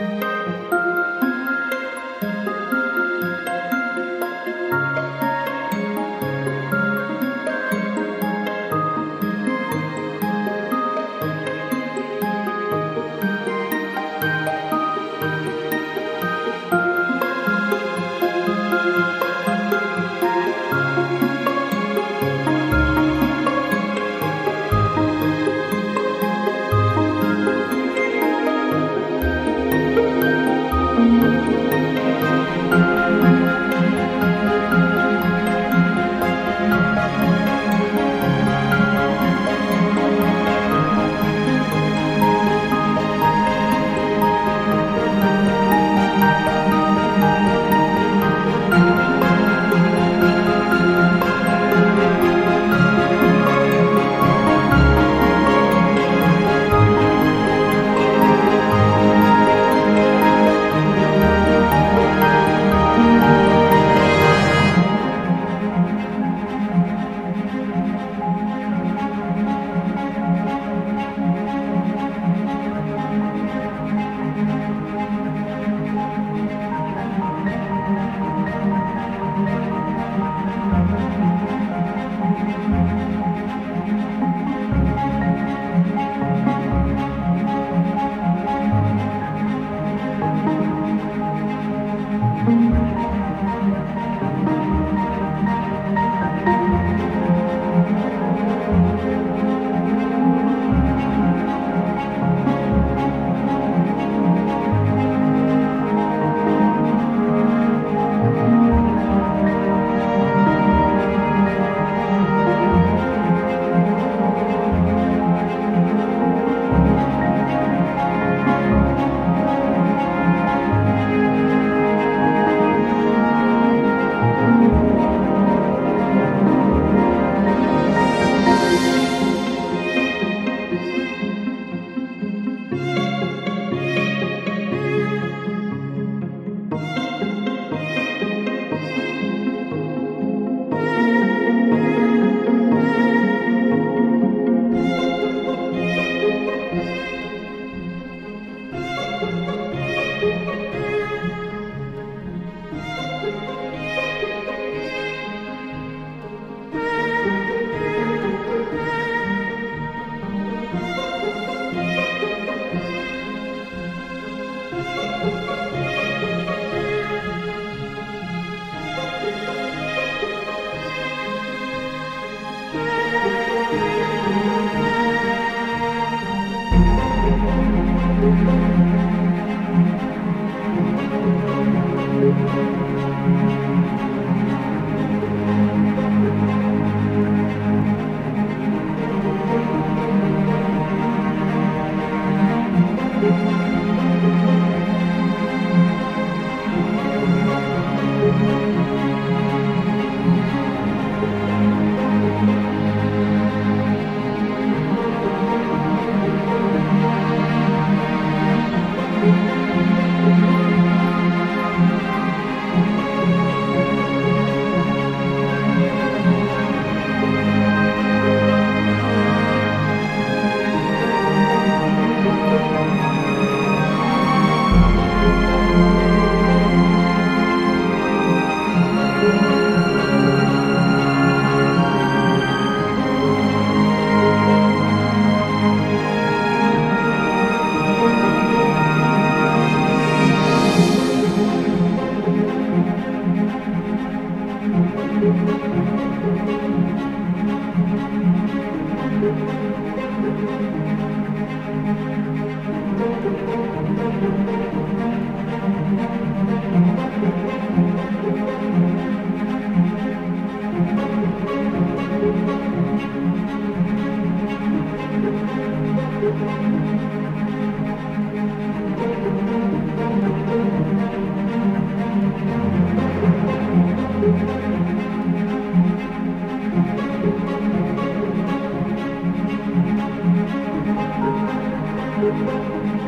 Thank Música